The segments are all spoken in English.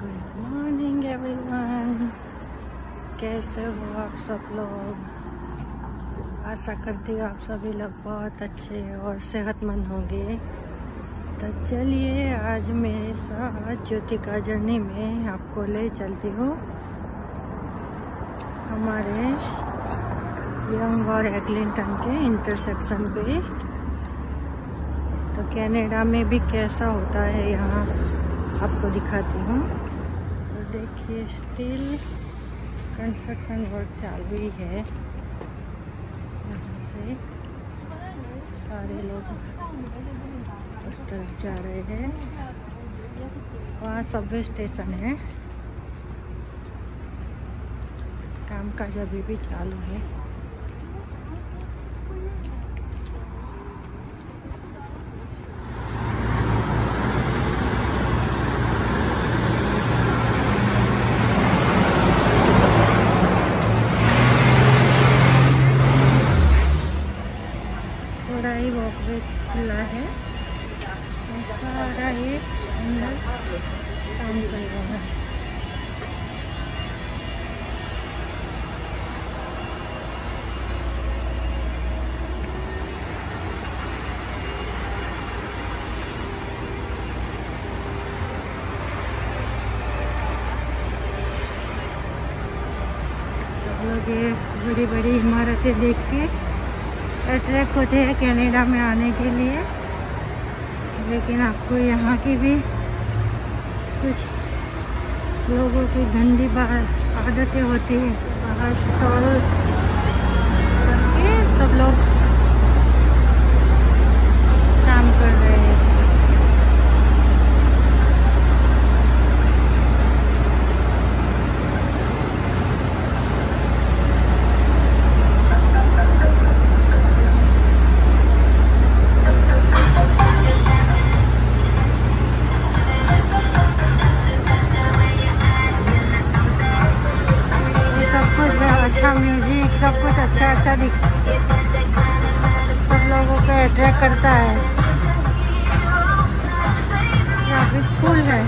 Good morning everyone कैसे हो आप सब लोग? आशा करती हूँ आप सभी लोग बहुत अच्छे और सेहतमंद होंगे। तो चलिए आज मेरे साथ ज्योति का जर्नी में आपको ले चलती हूँ। हमारे यंग और एगलिंटन के इंटरसेक्शन पे। तो कनाडा में भी कैसा होता है यहाँ, आपको दिखाती हूँ। स्टिल कंस्ट्रक्शन वर्क चालू ही है। यहाँ से सारे लोग उस तरफ़ जा रहे हैं। वहाँ सबवे स्टेशन है। काम काज अभी भी चालू है। लोग ये बड़ी बड़ी इमारतें देख के अट्रैक्ट होते हैं कनाडा में आने के लिए। लेकिन आपको यहाँ की भी कुछ लोगों की गंदी आदतें होती हैं। बाहर करके सब लोग अच्छा म्यूज़िक सब कुछ अच्छा अच्छा दिख सब लोगों को अट्रैक्ट करता है। काफ़ी फुल है।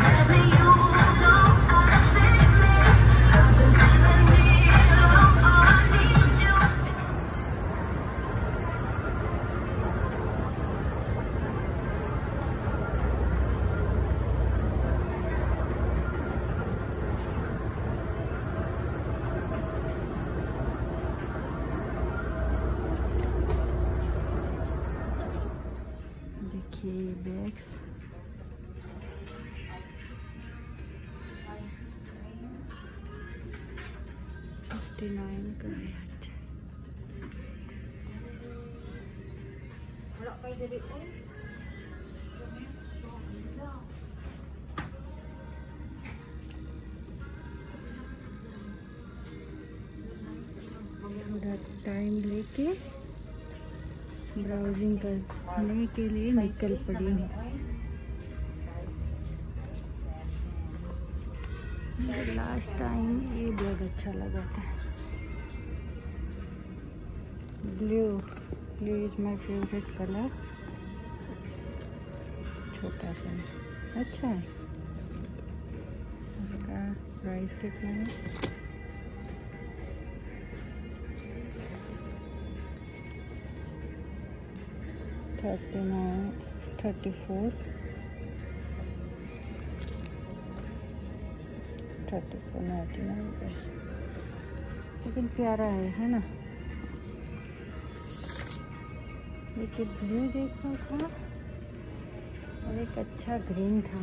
थोड़ा टाइम लेके ब्राउजिंग करने के लिए निकल पड़ी हूँ। लास्ट टाइम ये बहुत अच्छा लगा था। Blue blue is my favourite colour छोटा सा। अच्छा। है प्राइस कितना है? Thirty nine, thirty four. Thirty four ninety nine. लेकिन प्यारा है है ना? देखिए ब्लू देखा था और एक अच्छा ग्रीन था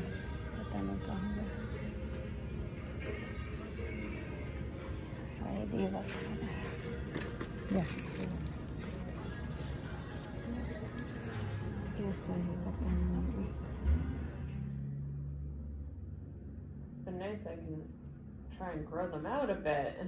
पता नहीं कहाँ गया शायद ये वाला है Yes. कैसा है पता नहीं मुझे It's been nice. I can try and grow them out a bit.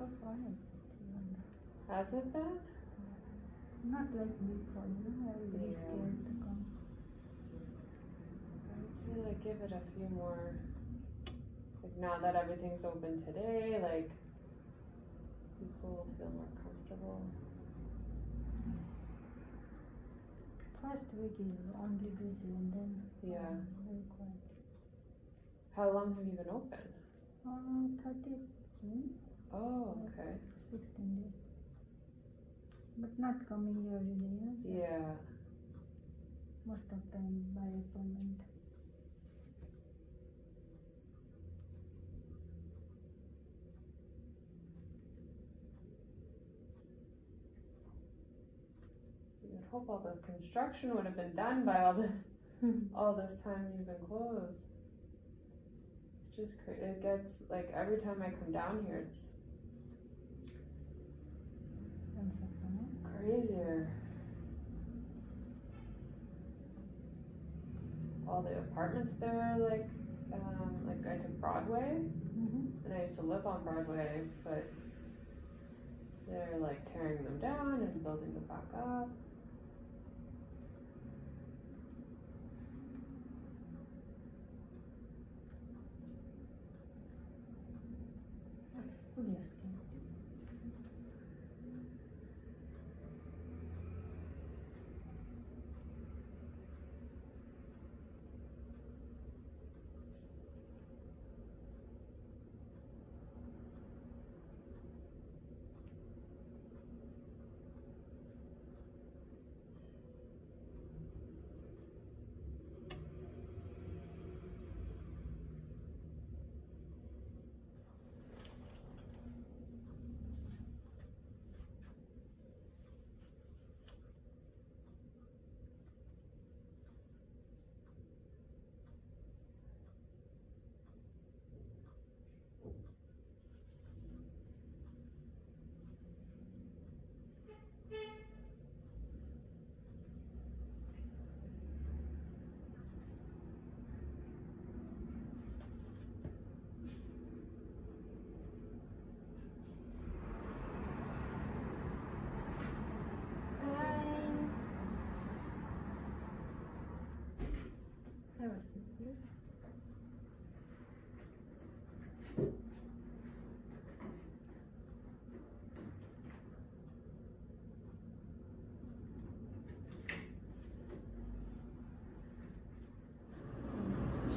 So fine. has it been? Not like before, you know, I was Yeah. scared to come. I would say like give it a few more. Like now that everything's open today, like people will feel more comfortable. First week is only busy and then Yeah. um, very quiet. How long have you been open? Uh, 30 June, Oh, okay. 16 days. But not coming every day, yeah? Yeah. Most of time by appointment. You would hope all the construction would have been done by all the all this time you've been closed. It's just cra- it gets like every time I come down here, it's Construction, huh? Crazier. All the apartments there, like, um, like I took Broadway, Mm-hmm. and I used to live on Broadway, but they're like tearing them down and building them back up. Good asking. Have a seat, please.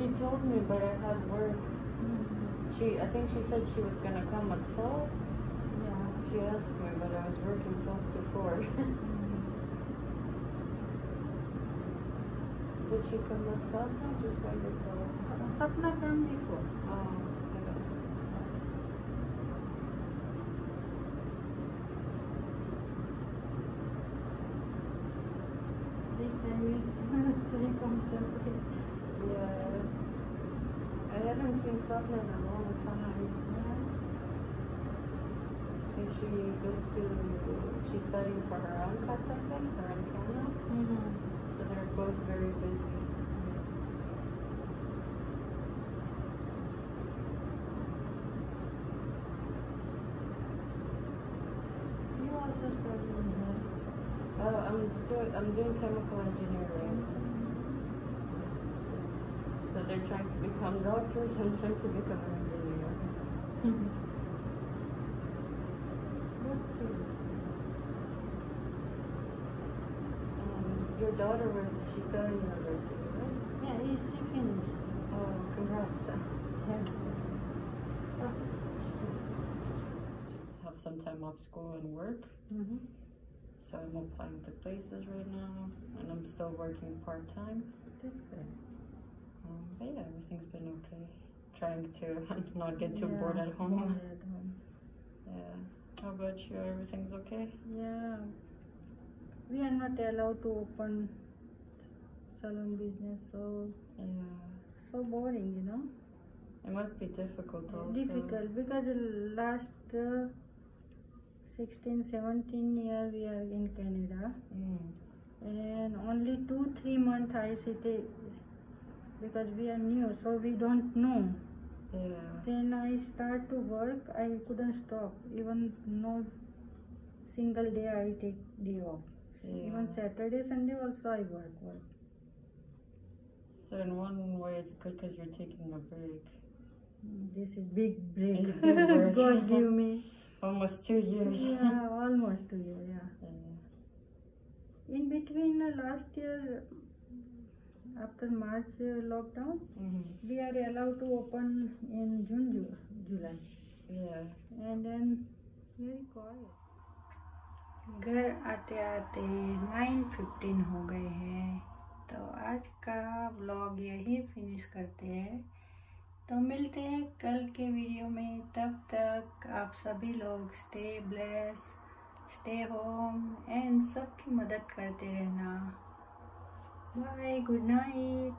She told me, but I had work. She, I think she said she was gonna come at twelve. Yeah. She asked me, but I was working twelve to four. Did she come at seven or just by herself? Sapna came before. Oh, okay. This time we three comes separate. Yeah. I haven't seen Sapna in a long time. Think she goes to, she's studying for her MCAT, I think, her MCAT. Mm-hmm. So they're both very busy. You also studying. Oh, I'm still, I'm doing chemical engineering. They're trying to become doctors, I'm trying to become an engineer. Good. Um, your daughter, she's still in university, right? Yeah, he she finished. Oh, congrats. Yeah. Have some time off school and work, Mm-hmm. so I'm applying to places right now, and I'm still working part time. That's good. Um, but yeah, everything's been okay. Trying to not get too Yeah, bored at home. bored at home. Yeah. How about you? Everything's okay? Yeah. We are not allowed to open salon business, so Yeah. so boring, you know. It must be difficult also. Difficult because the last uh, 16, 17 year we are in Canada Mm. and only two, three months I sit it because we are new, so we don't know. Yeah. Then I start to work, I couldn't stop. Even no single day I take day off. Even Saturday, Sunday also I work. work. So in one way, it's good because you're taking a break. This is big break. Big break. God give me. Almost two years. Yeah, almost two years. Yeah. Yeah. In between uh, last year, after March uh, lockdown, Mhm. we are allowed to open in June, Ju- July, Yeah. and then very quiet. घर आते आते 9:15 हो गए हैं तो आज का vlog यही फिनिश करते हैं तो मिलते हैं कल के वीडियो में तब तक आप सभी लोग stay blessed stay home and सबकी मदद करते रहना Bye, good night.